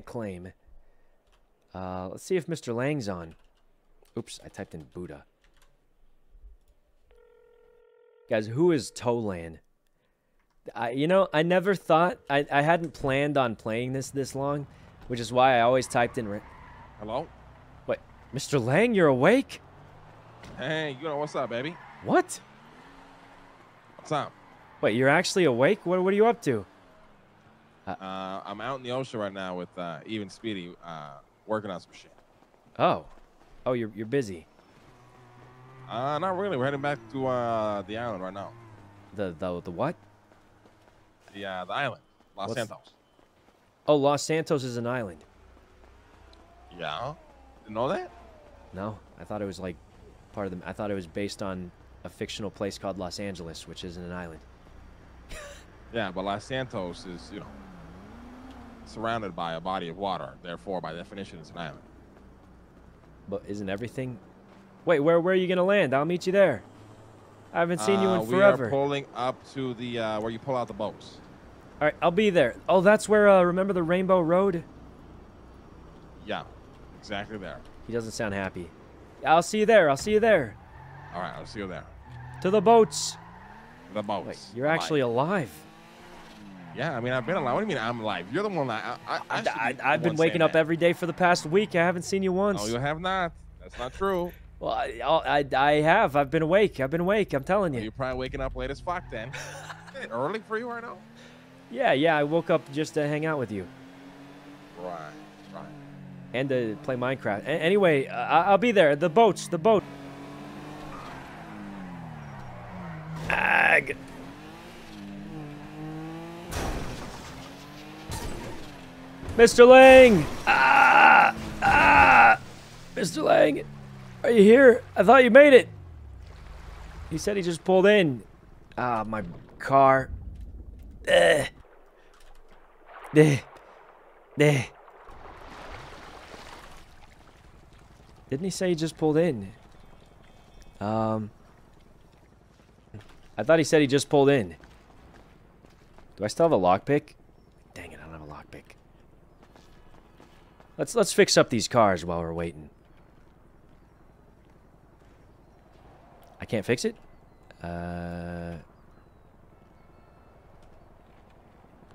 claim. Uh, let's see if Mr. Lang's on. Oops, I typed in Buddha. Guys, who is Tolan? I, you know, I never thought I, I hadn't planned on playing this this long, which is why I always typed in. Hello. Wait, Mr. Lang, you're awake? Hey, you know what's up, baby? What? What's up? Wait, you're actually awake? What What are you up to? Uh, I'm out in the ocean right now with uh, even Speedy, uh, working on some shit. Oh, oh, you're you're busy. Uh, not really. We're heading back to uh, the island right now. The the the what? The uh, the island, Los What's- Santos. Oh, Los Santos is an island. Yeah. Didn't know that? No, I thought it was like part of the. I thought it was based on a fictional place called Los Angeles, which isn't an island. Yeah, but Los Santos is, you know, surrounded by a body of water. Therefore, by definition, it's an island. But isn't everything? Wait, where where are you gonna land? I'll meet you there. I haven't seen you Uh, in we forever. are pulling up to the uh, where you pull out the boats. All right, I'll be there. Oh, that's where. Uh, remember the Rainbow Road? Yeah, exactly there. He doesn't sound happy. I'll see you there. I'll see you there. All right, I'll see you there. To the boats. The boats. Wait, you're Bye. actually alive. Yeah, I mean, I've been alive. What do you mean I'm alive? You're the one that I, I, I, should be I, the I've been waking up that. every day for the past week. I haven't seen you once. No, you have not. That's not true. Well, I, I, I have. I've been awake. I've been awake. I'm telling you. You're probably waking up late as fuck then. Early for you right now? Yeah, yeah. I woke up just to hang out with you Right, right. and to play Minecraft. A- anyway, I- I'll be there. The boats. The boat. Ag. Mr. Lang! Ah! Ah! Mr. Lang! Are you here? I thought you made it. He said he just pulled in. Ah, my car. Eh. Eh. Eh. Didn't he say he just pulled in? Um. I thought he said he just pulled in. Do I still have a lockpick? Dang it, I don't have a lockpick. Let's let's fix up these cars while we're waiting. I can't fix it? Uh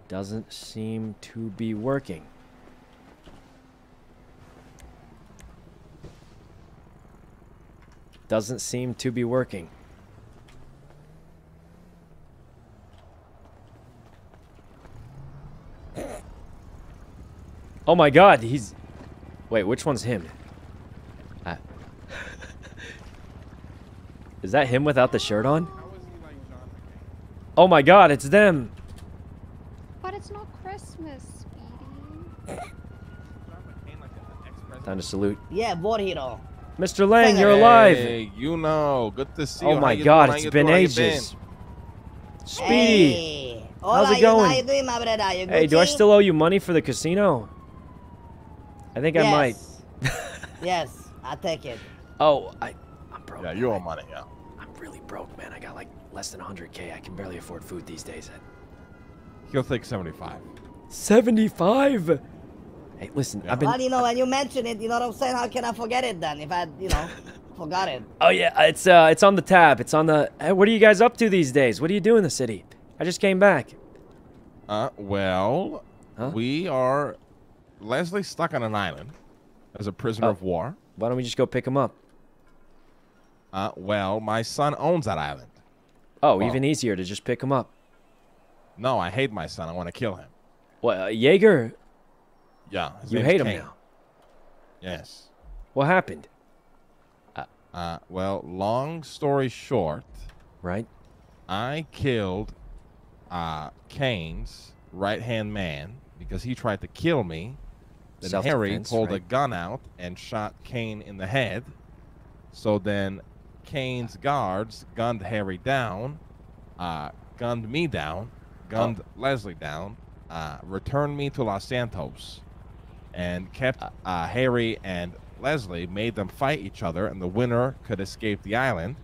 doesn't seem to be working. Doesn't seem to be working. Oh my god, he's... Wait, which one's him? Is that him without the shirt on? Oh my god, it's them! But it's not Christmas, Speedy. Time to salute. Yeah, war hero. Mr. Lang, you're alive! Hey, you know. Good to see Oh you. Oh my god, doing? How it's been doing? Been? ages. Speedy! Hey. How's Hola, it you going? How you doing, my brother? You Hey, do I still owe you money for the casino? I think I might. Yes. yes, I take it. Oh, I, I'm broke. Yeah, you owe money, yeah. I'm really broke, man. I got like less than 100k. I can barely afford food these days. He'll take 75. 75. Hey, listen, I've been. Well, you know, when you mention it, you know what I'm saying? How can I forget it then? If I, you know, forgot it. Oh yeah, it's uh, it's on the tab. It's on the. Hey, what are you guys up to these days? What do you do in the city? I just came back. Uh, well, Huh? we are Leslie stuck on an island as a prisoner Oh. of war. Why don't we just go pick him up? Uh, well, my son owns that island. Oh, Well- even easier to just pick him up. No, I hate my son. I want to kill him. What, uh, Jaeger? Yeah. You hate him Kane. now. Yes. What happened? Uh, well, long story short, Right? I killed uh, Kane's right hand man because he tried to kill me. Then Harry pulled a gun out and shot Kane in the head. So then Kane's guards gunned Harry down, uh, gunned me down, gunned Oh. Leslie down, uh, returned me to Los Santos, and kept uh, Harry and Leslie, made them fight each other, and the winner could escape the island.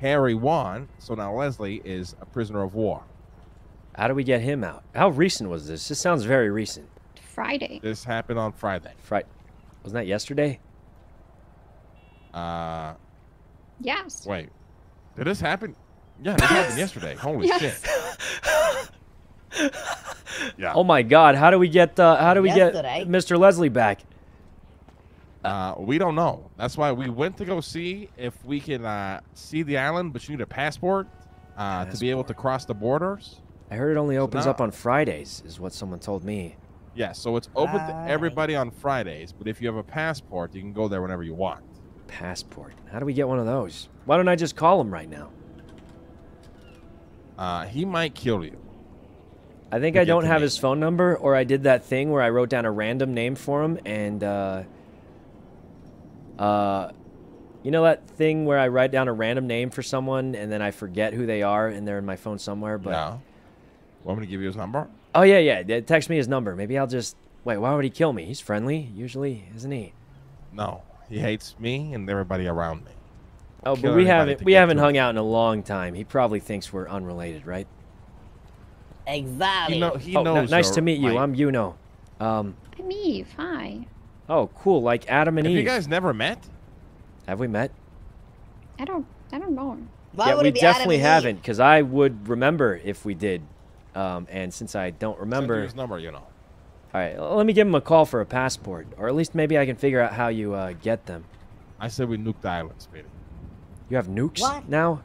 Harry won, so now Leslie is a prisoner of war. How do we get him out? How recent was this? This sounds very recent. Friday. This happened on Friday. Friday. Wasn't that yesterday? Uh, Yes. wait. Did this happen? Yeah, this happened yesterday. Holy Yes. shit. Yeah. Oh my God! How do we get uh, How do we Yesterday. get Mr. Leslie back? Uh, we don't know. That's why we went to go see if we can uh, see the island, but you need a passport, uh, to be able to cross the borders. I heard it only opens now- up on Fridays, is what someone told me. Yeah, so it's open to everybody on Fridays, but if you have a passport, you can go there whenever you want. Passport. How do we get one of those? Why don't I just call him right now? Uh, he might kill you. I think I don't have name. his phone number, or I did that thing where I wrote down a random name for him, and uh, uh, you know that thing where I write down a random name for someone and then I forget who they are, and they're in my phone somewhere. But yeah. Want me to give you his number? Oh yeah, yeah, yeah, text me his number. Maybe I'll just wait. Why would he kill me? He's friendly, usually, isn't he? No, he hates me and everybody around me. Oh, Kill but we haven't we haven't hung him. out in a long time. He probably thinks we're unrelated, right? Exactly. He, know, he oh, n- knows. nice to meet you. like- I'm Yuno. Um, I'm Eve. Hi. oh, cool. Like Adam and Eve. Have Eve. you guys never met? Have we met? I don't. I don't know. Why yeah, would we it be definitely and haven't, because I would remember if we did. Um, and since I don't Send you remember, his number, you know. all right, let me give him a call for a passport, or at least maybe I can figure out how you uh, get them. I said we nuked the island, Speedy. You have nukes What? now?